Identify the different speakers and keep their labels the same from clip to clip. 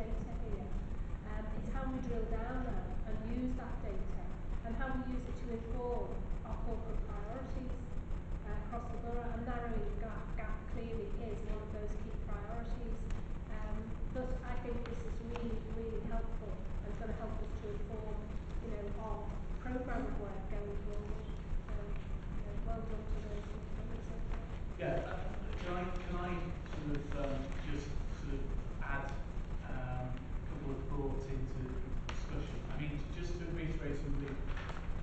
Speaker 1: data here. Um, it's how we drill down now and use that data and how we use it to inform our corporate priorities uh, across the borough and narrowing the gap, gap clearly is one of those key priorities. Um, but I think this is really, really helpful and it's going to help us to inform, you know, our programme of work going forward. So, you know, well done to those.
Speaker 2: Yeah, uh, can I, can I sort of um, just sort of add um, a couple of thoughts into the discussion? I mean, just to reiterate something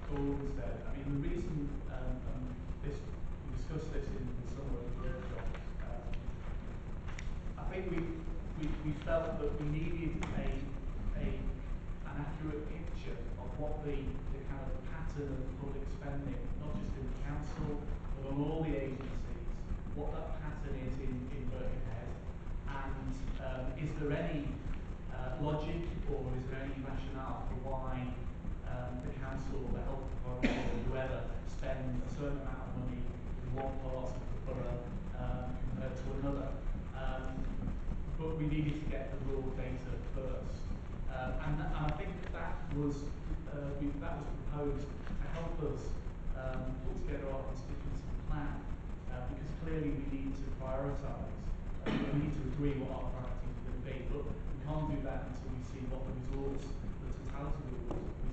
Speaker 2: Gordon said, I mean, the reason um, um, this, we discussed this in summer of the workshop, um, I think we, we, we felt that we needed a, a, an accurate picture of what the, the kind of pattern of public spending, not just in the council, but on all the agencies, what that pattern is in, in Birkenhead, and um, is there any uh, logic or is there any rationale for why um, the council or the health authority or whoever spend a certain amount of money in one part of the borough um, compared to another. Um, but we needed to get the raw data first. Um, and, and I think that was uh, we, that was proposed to help us um, put together our constituency plan uh, because clearly we need to prioritise. Uh, we need to agree what our priorities are going to be, but we can't do that until we see what the resource, the totality of the resource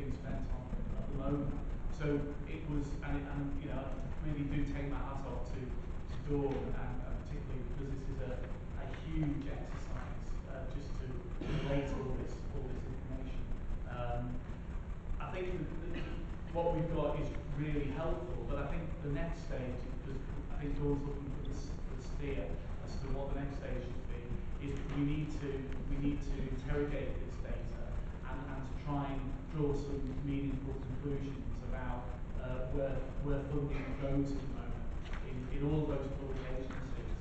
Speaker 2: being spent on at the moment. So it was, and, it, and you know, I really do take my hat off to, to Dawn, and, and particularly because this is a, a huge exercise uh, just to relate all this, all this information. Um, I think the, the, what we've got is really helpful, but I think the next stage, because I think Dawn's looking for the, s- the steer as to what the next stage should be, is we need to we need to interrogate this data and, and to try and draw some meaningful conclusions about uh, where where funding goes at the moment in, in all those public agencies.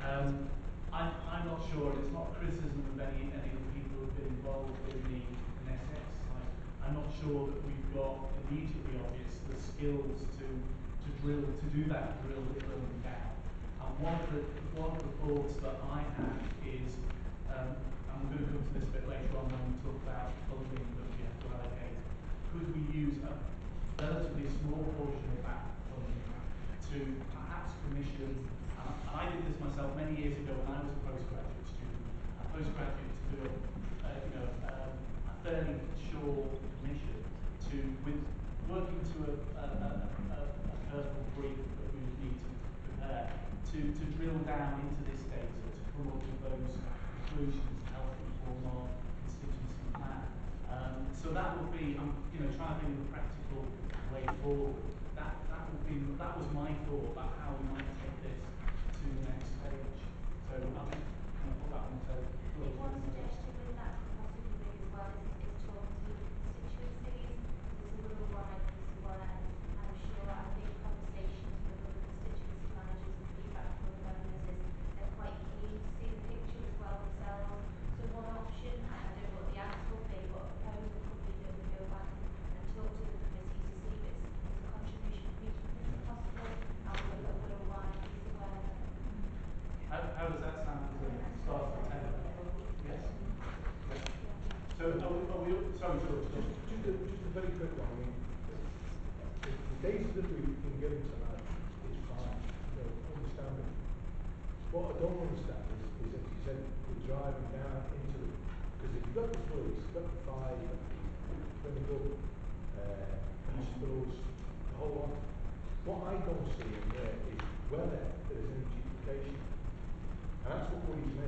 Speaker 2: Um, I'm, I'm not sure, it's not criticism of any, any of the people who have been involved in the, next exercise. I'm not sure that we've got immediately obvious the skills to, to drill, to do that drill, drilling down. And one of the, one of the thoughts that I have is, um, and we're going to come to this a bit later on when we talk about funding that we have to allocate, could we use a relatively small portion of that funding to perhaps commission, and I- did this myself many years ago when I was a postgraduate student, a postgraduate to do a, uh, you know, um, a fairly short commission to, with, working to a, a, a, a, careful brief that we would need to prepare, to, to drill down into this data, to come up with those conclusions to help inform so that would be, I'm, you know, trying to think of a practical way forward. That, that would be, that was my thought about how we might take this to the next stage. So I'll just kind of put that on the table.
Speaker 3: One suggestion with that could possibly be as well is, is talking to the constituencies. There's a real wide piece of work, and I'm sure I think conversations with other constituency managers and feedback from other members is they're quite keen to see the picture as well themselves. So one option, I I don't know what the answer will be, but a proposal could be that we go back and, and talk to the committees to see if it's, it's a contribution from each committee possible, and we look at a wide piece of work.
Speaker 2: How, how does that sound as a start for ten? Yes. So are we, are we, sorry, George, go on.
Speaker 4: Just a, just a very quick one, I mean, the, the data that we've been given tonight is fine, you know, understanding. What I don't understand is, is if you said we're driving down into the, because if you've got the police, you've got the fire, you've got the clinical, uh, hospitals, the whole lot. What I don't see in there is whether there's any duplication. And that's what worries me,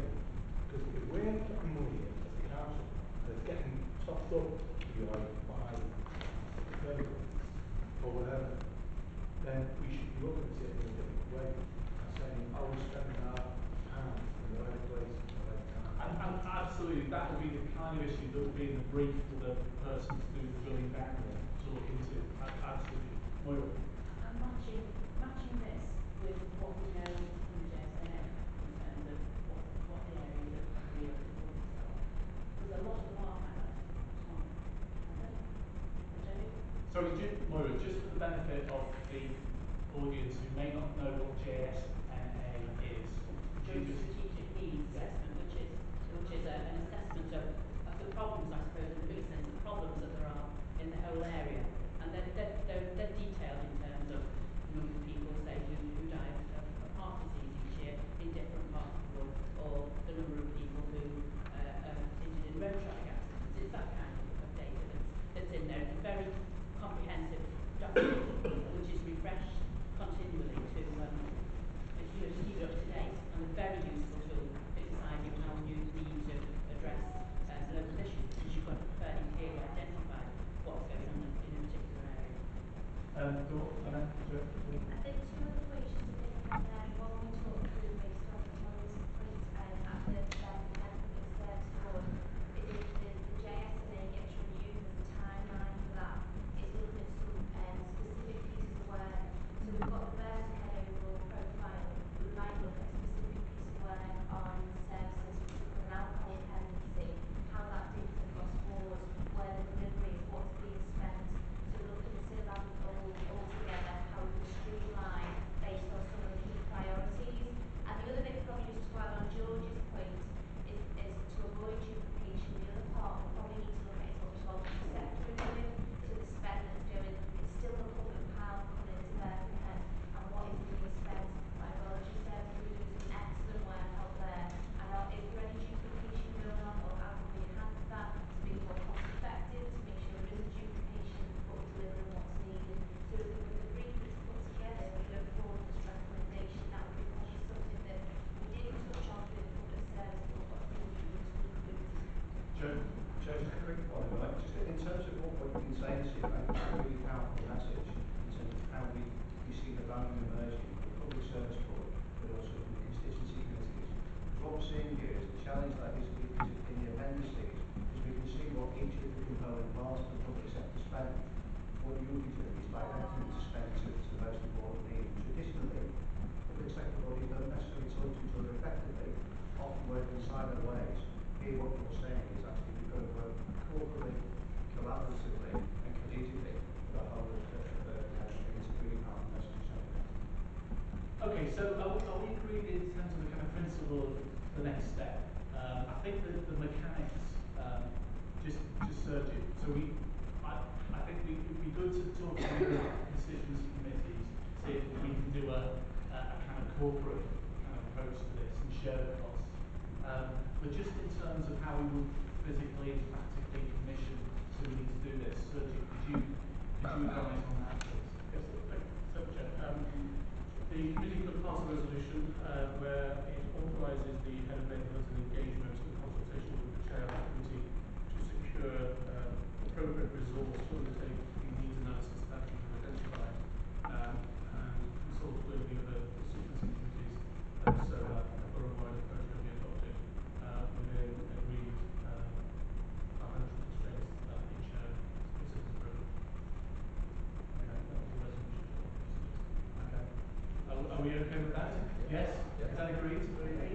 Speaker 4: because if we're putting money as a council, it's getting topped up, you like, by the or whatever, then we should be looking at it in a different way, and saying, are we spending our pound in the right place, at the right time?
Speaker 2: And, and absolutely, that would be the kind of issue that would be in the brief for the person to do the drilling down to look into. Absolutely. Moira?
Speaker 5: And matching, matching this with what we know from the JSA area in terms of what, what the areas of career and performance are. Because a lot of them are highlighted at the time. I don't know. I don't know.
Speaker 2: Sorry, ju- Moira, just for the benefit of the audience who may not know what JSNA is, could
Speaker 5: Joint
Speaker 2: you just
Speaker 5: strategic needs assessment, which is, which is a, an assessment of, of the problems, I suppose, in the big sense, the problems that there are in the whole area. And they're, they're, they're, they're detailed in terms of the number of people, say, who, who die of, of, of heart disease each year in different parts of the world, or the number of people who uh, are injured in road traffic accidents. It's that kind of, of data that's, that's in there. It's a very comprehensive document, which is refreshed continually to, um, it's, you know, to keep it up to date and a very useful tool for deciding how you need to address um, local issues because you've got to fairly clearly identify what's going on in, in a particular area.
Speaker 2: um, go, Anna, Jo- Jo-
Speaker 3: I think two other points just to pick up on there, one we talked through based on Molly's point um, at the um, Health Public Service Board, is if the, the JSNA gets reviewed, there's a timeline for that. It's looking at some um, specific pieces of work. So we've got the Burton Head overall profile, we might look at a specific piece of work on services, particularly an alcohol dependency, how that differs across boards, where the delivery is, what's being spent. So look at the syllabus all, all together, how we can streamline based on some of the key priorities. And the other bit probably just to add on George's point is, is to avoid duplication. The other part we probably need to look at is what we call sector doing, so the spend that's going, it's still the public power coming into Birkenhead and what is being spent by biology services, we're doing some excellent work out there. And are, is there any duplication going on or how can we enhance that to be more cost effective, to make sure there isn't duplication, but we're delivering what's needed. So with the, with the brief that's put together, we go forward with this recommendation, that would be probably something that we didn't touch on through the public service, but what I think we need to include.
Speaker 2: Jo-
Speaker 6: Joe, just a quick one, right? Just in terms of I think it's a really powerful message in terms of how we, we see the value emerging from the public service board, but also from the constituency committees. What we're seeing here is the challenge that is, in the appendices, is we can see what each of the component parts of the public sector spend. What is directing them to spend to, to the most important need. Traditionally, public sector bodies don't necessarily talk to each other effectively, often work in silo ways. Here what you're saying is actually we've got to work corporately, collaboratively
Speaker 2: Okay, so are we, are we agreed in terms of the kind of principle of the next step? Um, I think that the mechanics, um, just, just surge it. So we, I, I think we, be good to talk to the constituency committees, see if we can do a, a, a kind of corporate kind of approach to this and share the costs. Um, but just in terms of how we would physically and practically commission somebody to do this, Sergio, could you, could you comment on that, please?
Speaker 7: Yes, thank you, Secretary Chair. Um, the committee could pass a resolution uh, where it authorises the head of neighbourhoods and engagement in consultation with the chair of the committee to secure uh, appropriate resource to undertake the needs analysis that we have identified um, and consult with the other constituency committees and so that a borough-wide approach can be adopted uh, within agreed uh, financial constraints that each uh, considers appropriate.
Speaker 2: Okay, that was the resolution. Okay. Are, we okay with that? Yes? Is that agreed?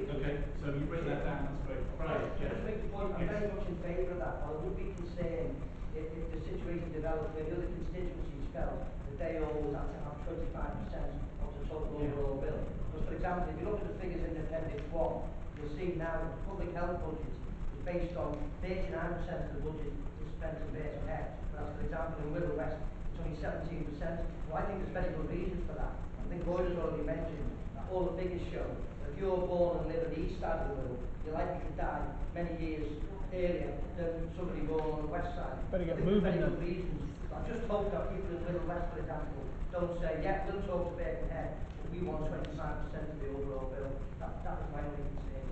Speaker 2: Okay, so you bring that down, that's great. Right.
Speaker 8: Just make point, I'm
Speaker 2: Yes.
Speaker 8: very much in favour of that, but I would be concerned if, if the situation developed where the other constituencies felt that they always had to have twenty-five percent of the total
Speaker 2: Yeah.
Speaker 8: overall bill. Because for example, if you look at the figures in appendix one, you'll see now the public health budget is based on thirty-nine percent of the budget is spent in Birkenhead. Whereas for example in Wirral West, it's only seventeen percent. Well, I think there's very good reasons for that. I think has already mentioned that all the figures show that if you're born and live on the east side of the Wirral, you're likely to die many years earlier than somebody born on the west side.
Speaker 9: Better get moving then.
Speaker 8: reasons. I just hope that people in Wirral West, for example, don't say, yeah, we'll talk to Birkenhead, but we want twenty-five percent of the overall bill. That, that was my only concern.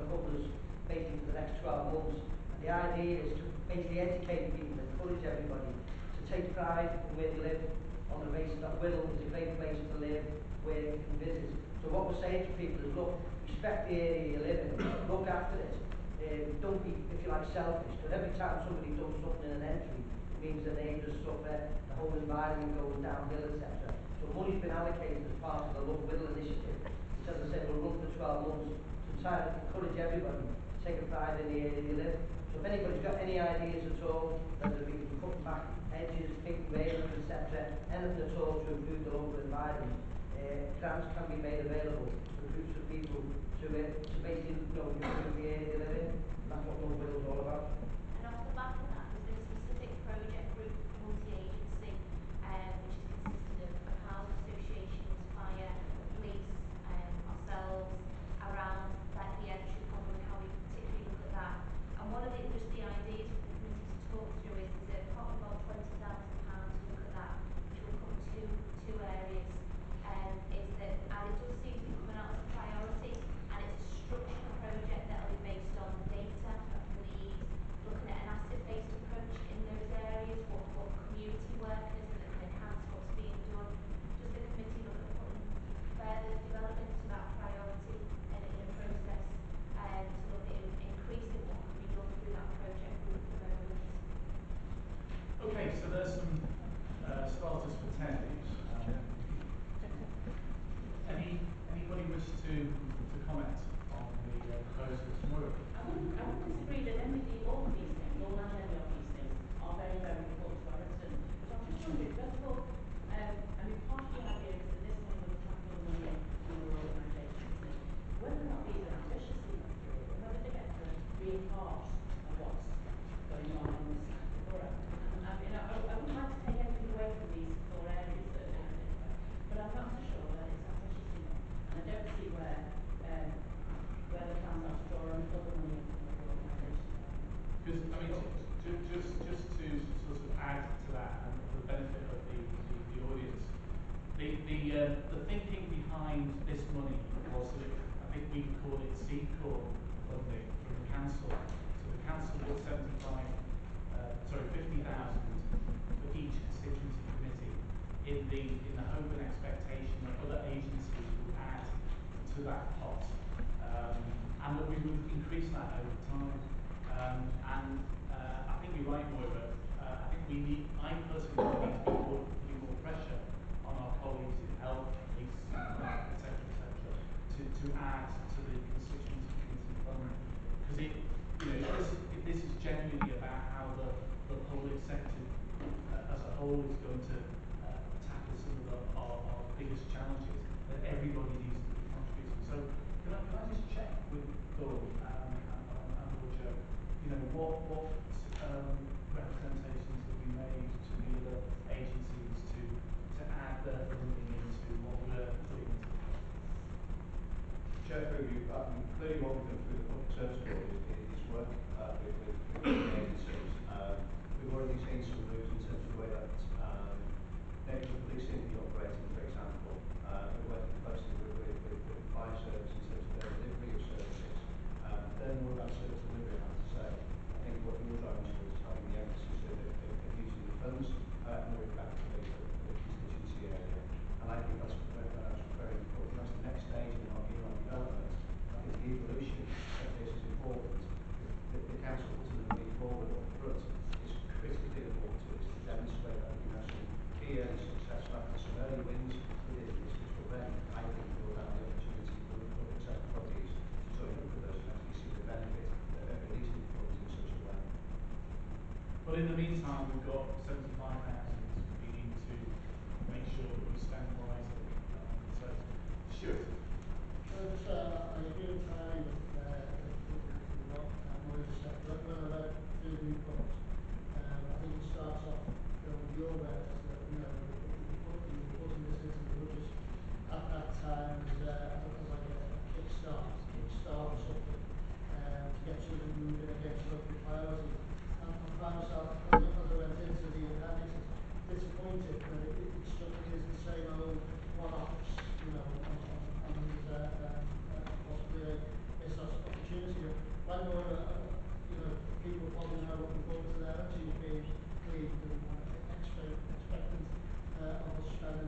Speaker 3: To
Speaker 8: basically for the next 12 months. And the idea is to basically educate people, encourage everybody to take pride in where they live on the basis that Wirral is a great place to live, work and visit. So what we're saying to people is, look, respect the area you live in, look after it. Um, don't be, if you like, selfish, because every time somebody does something in an entry, it means that the neighbours suffer, the whole environment goes downhill, etc. So money's been allocated as part of the Love Wirral initiative, which as I said will run for 12 months try and encourage everyone to take a pride in the area they live. So if anybody's got any ideas at all, whether it be cutting back hedges, picking railings, etc., anything at all to improve the local environment, uh, grants can be made available to groups of people to, uh, to basically you know, the area they live in. That's what Love is all about.
Speaker 3: And off the back of that, there's been a specific project group, multi-agency, um, which is consisted of, of housing associations, fire, police, um, ourselves, around that the entry problem and how we particularly look at that. And one of the, just the ideas for the committee to talk through is there's a pot of about twenty thousand pounds to look at that, which will cover two, two areas. Um, is that, and it does seem to be coming out as a priority, and it's a structured project that will be based on data of need, looking at an asset-based approach in those areas, what, what community work is that can enhance what's being done. Does the committee look at putting further development to that priority in, in a process, um, to look at in- increasing what can be done through that project group at the moment?
Speaker 2: So there's some uh, starters for ten. Um, any anybody wish to to comment on the uh, proposals? Moira?
Speaker 5: I wouldn't, I wouldn't disagree that any, all of these things, all and any of these things are very, very important to our residents. But I'm just wondering, first of all, um, I mean, part of the idea is that this money will attract more money from other organisations. And whether or not these are ambitious enough, really, and whether they get to the real heart of what's going on in this kind of borough. And I mean, I, I wouldn't like to take anything away from these four areas that they identify, but I'm not so sure that it's ambitious enough. And I don't see where, um, where the plans are to draw on other money in from other organisations.
Speaker 2: Because I mean, ju- just just to sort of add to that and for the benefit of the the, the audience, the the uh, the thinking behind this money was that I think we call it seed corn funding from the council. So the council put seventy five, uh, sorry, fifty thousand for each constituency committee in the in the hope and expectation that other agencies would add to that pot, um, and that we would increase that over time. Um, and uh, I think you're right, Moira. Uh, I think we need, I personally need to be more pressure on our colleagues in health, police, etc., etc., to, to add to the constituency committee fund. Because it, you know, if this, if this is genuinely about how the, the public sector uh, as a whole is going to uh, tackle some of the, our, our biggest challenges, that everybody needs to be contributing. So can I, can I just check with Dawn um, and, and, and Joe, you know, what, what um, representations have you made to the other agencies to, to add their funding into what we're putting into the
Speaker 6: I mean, clearly what done through the service board is, is work uh, with, with,
Speaker 2: But in the meantime, we've got
Speaker 9: 75. The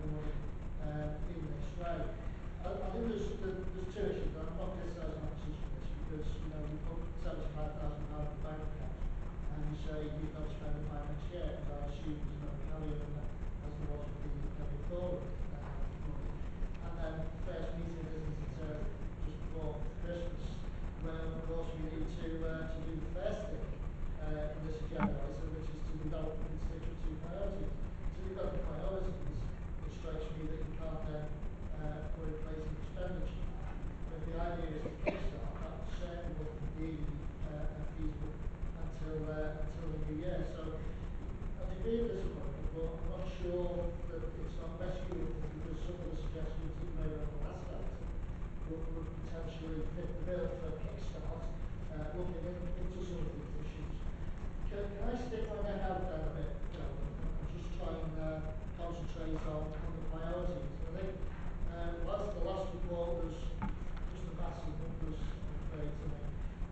Speaker 9: money. I, think two issues. I'm not for this because, you know, seventy-five thousand pounds in the bank account and you you've got to spend it by next year, and I assume there's no carry over as there was with the carry forward uh, money. And then first meeting isn't until just before Christmas, when of course we need to uh, to do the first thing uh, in this agenda which is to develop the constituency priorities. Got the priorities, it strikes me that you can't then uh, put in place an expenditure. But the idea is to kickstart, that certainly wouldn't be uh, feasible until uh, until the new year. So a degree of disappointment, but I'm not sure that it's not rescuable because some of the suggestions that you made on the last item would, would potentially fit the bill for kickstart, uh, looking in, into some of these issues. Can, can I stick my neck out there a bit, Phil, and just try and uh, concentrate on, on the priorities? I think uh, whilst the last report was just a massive numbers, I'm afraid to me,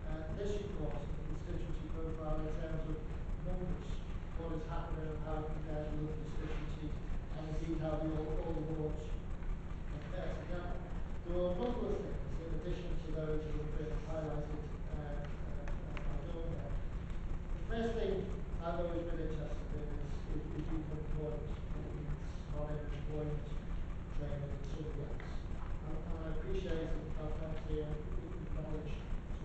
Speaker 9: uh, this report, the constituency profile in terms of numbers, what is happening and how it compares with other constituencies, and indeed how the all, all the wards compare together. Are of things in addition to those that have been highlighted uh, uh, by Dawn there. The first thing I've always been interested in is, is, is youth employment. It's not employment, training and else. And, and I appreciate that to acknowledge some of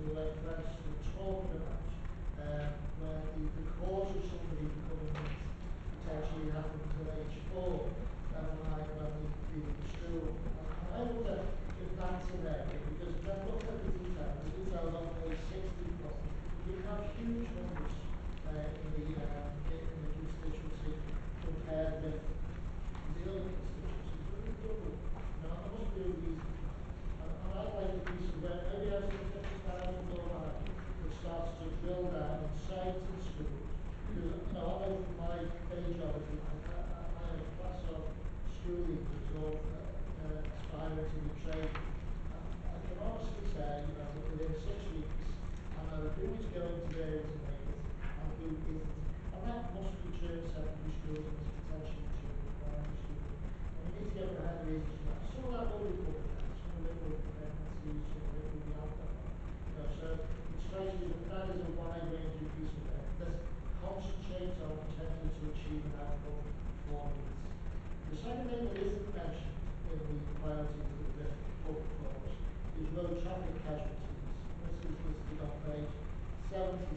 Speaker 9: the late friends are talking about um, where the, the cause of somebody becoming potentially happens at age four, never mind when they leave school. And, and I wonder if that's an because when I look at the detail, the details on page 60 plus, we have huge numbers uh, in the um, in, the constituency compared with the other constituencies. It's double. Now, there must be a reason. And, I'd like a piece of where maybe as fifty thousand dollar that starts to drill down in sites and schools. Because you know, I know from my day job, I, I have a class of school leaders or uh, uh, aspiring to be trained. I, I can honestly say, you know, that within six weeks, I know who is going to be able to make it and who isn't. And that must be schools and we need to get the reasons of of of. You so it strikes me that that is a wide of that on attempting to achieve an outcome for needs. The second thing that isn't mentioned in the priorities been put forward is road traffic casualties. This is listed on page 76,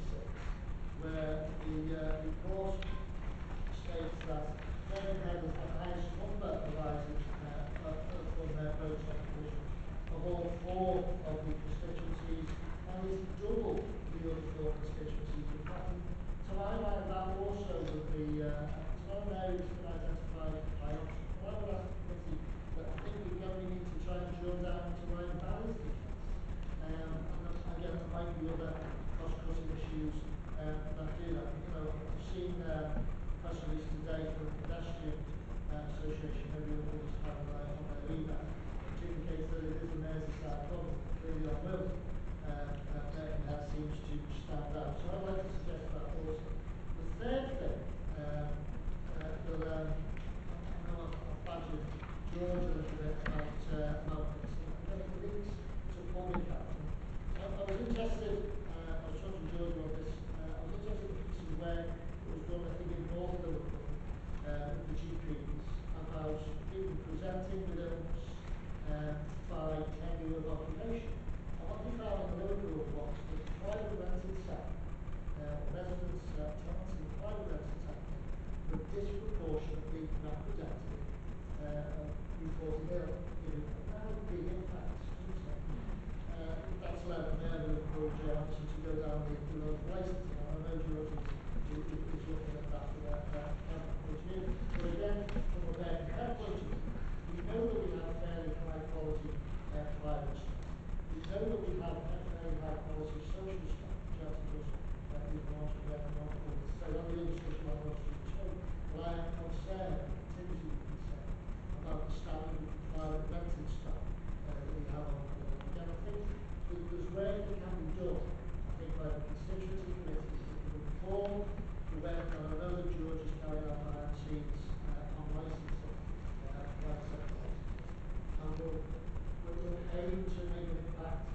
Speaker 9: where the uh, shows us members have a number arising uh, from their vote on of all four of the constituencies and is double the other four constituencies in pattern. So I that also would be, uh, it's not option, but I that I think we really need to try and drill down to where the balance and again, there might be other cross-cutting issues that do that. You know, I've seen press release today from the Pedestrian Association who reports on their, on their email, which indicates that it is a Merseyside problem. Clearly on will, uh, and that seems to stand out. So I'd like to suggest that also. The third thing um, uh, that um, I George a little bit about, uh, about this. I'm going there's work that we have fairly high quality private stuff. We know that we have fairly high quality social stuff, which I think was much of a model. So on the other social media should I concern about the private rental stuff we have on the thing? There's rarely can be done, I think by the constituency inform and I know that George is carrying out scenes, uh, on licensing, uh, private sector licensing. And will, will, will aim to make an impact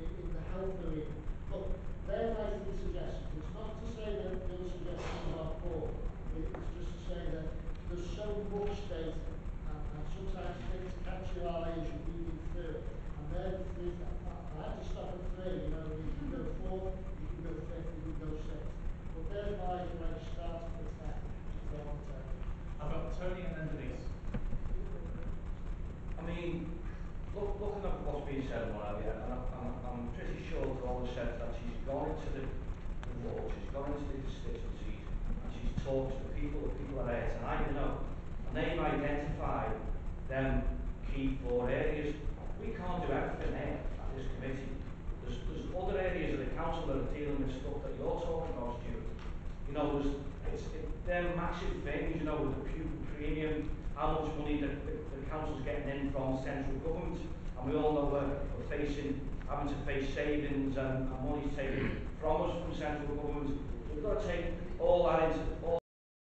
Speaker 9: in, the health arena. Look, they're three suggestions. It's not to say that the other suggestions are poor. It's just to say that there's so much data, and, and sometimes things catch your eye as you're reading through it. And they're the three I, I to stop at three, you know, you go four, you can go fifth, you can go six. But they're my, my start at ten, to go on ten.
Speaker 2: I've got Tony and then Denise.
Speaker 10: I mean, look, looking at what's been said and what have and I'm, I'm, I'm pretty sure the said that she's gone into the, the she's gone into the constituencies, and she's talked to the people, the people are here tonight, you know, and they've identified them key four areas. We can't do everything here at this committee. There's, there's other areas of the council that are dealing with stuff that you're talking about, Stuart. You know, there's, it's, it, they're massive things, you know, with the pupil premium, how much money the, the, the council's getting in from central government. And we all know we're, we're facing, having to face savings and, and money taken from us from central government. We've got to take all that into, all